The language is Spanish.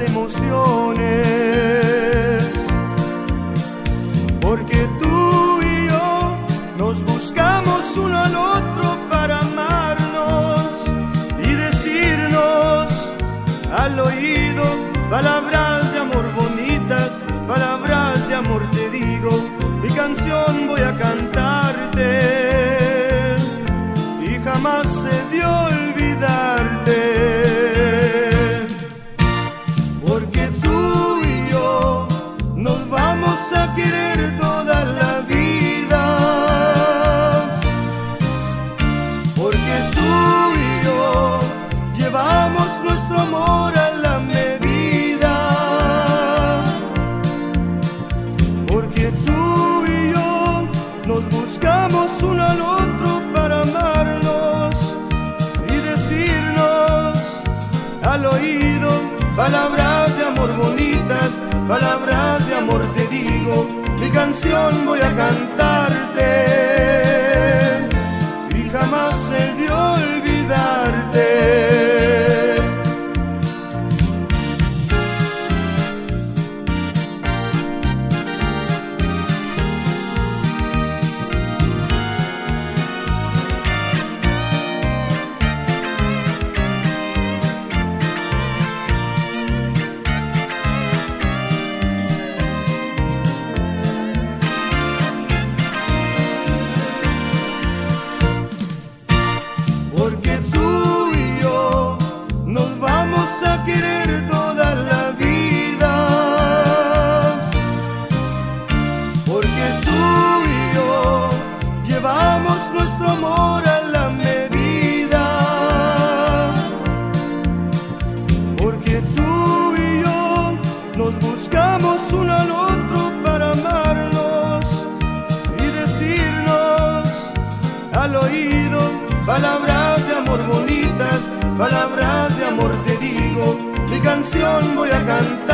emociones, porque tú y yo nos buscamos uno al otro para amarnos y decirnos al oído palabras al oído, palabras de amor bonitas, palabras de amor te digo, mi canción voy a cantarte. palabras de amor bonitas, palabras de amor te digo, mi canción voy a cantar.